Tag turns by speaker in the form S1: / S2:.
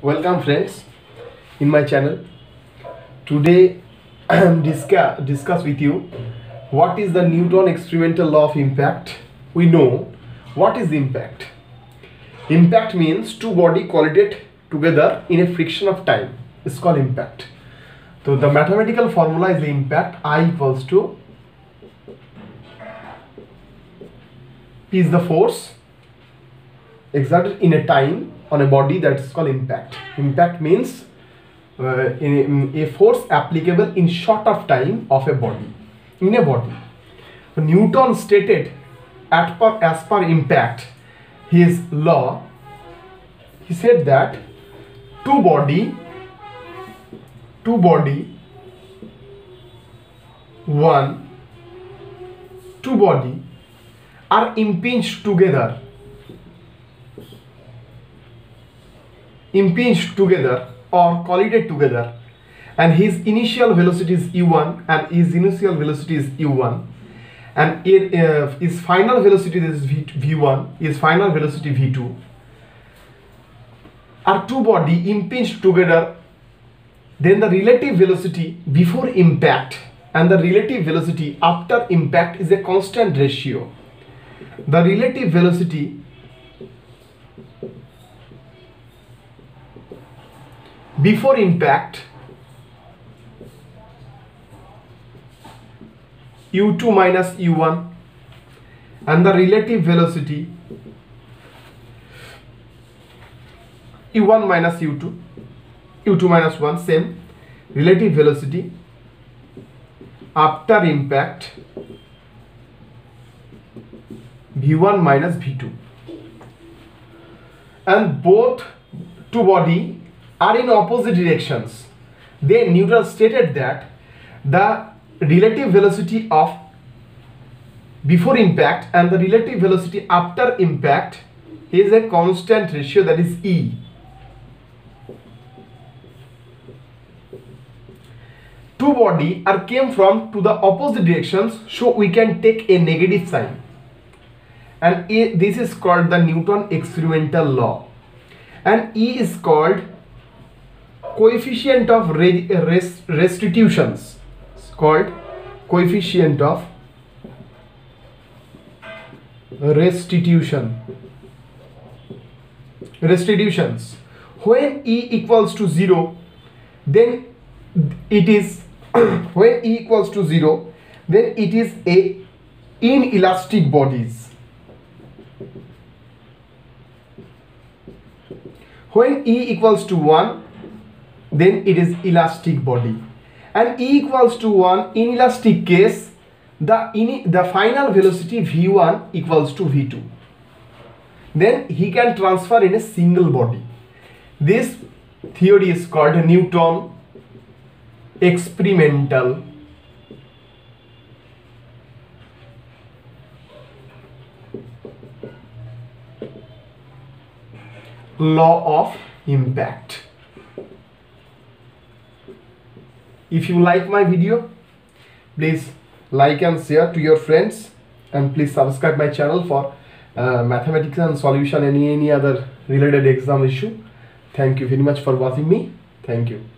S1: welcome friends in my channel. Today I am discuss, discuss with you what is the Newton experimental law of impact. We know what is impact. Impact means two body collided together in a friction of time. It's called impact. So the mathematical formula is the impact I equals to P is the force exerted in a time on a body that is called impact. Impact means uh, in, a force applicable in short of time of a body in a body. Newton stated at per, as per impact his law he said that two body two body one two body are impinged together impinged together or collided together and his initial velocity is u1 and his initial velocity is u1 and it, uh, his final velocity is v, v1 his final velocity v2 are two body impinged together. Then the relative velocity before impact and the relative velocity after impact is a constant ratio. The relative velocity before impact u2 minus u1 and the relative velocity u1 minus u2 u2 minus 1 same. Relative velocity after impact v1 minus v2 and both two body are in opposite directions. Then Newton stated that the relative velocity of before impact and the relative velocity after impact is a constant ratio that is E. Two body are came from to the opposite directions so we can take a negative sign. And this is called the Newton experimental law. And E is called coefficient of res restitutions. It's called coefficient of restitution. Restitutions. When E equals to 0 then it is when E equals to 0 then it is a inelastic bodies. When E equals to 1 then it is elastic body. And E equals to 1 in elastic case the, in, the final velocity V1 equals to V2 then he can transfer in a single body. This theory is called Newton experimental. Law of impact if you like my video please like and share to your friends and please subscribe my channel for uh, mathematics and solution any any other related exam issue. Thank you very much for watching me. Thank you